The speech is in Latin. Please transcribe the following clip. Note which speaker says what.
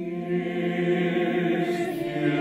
Speaker 1: Christus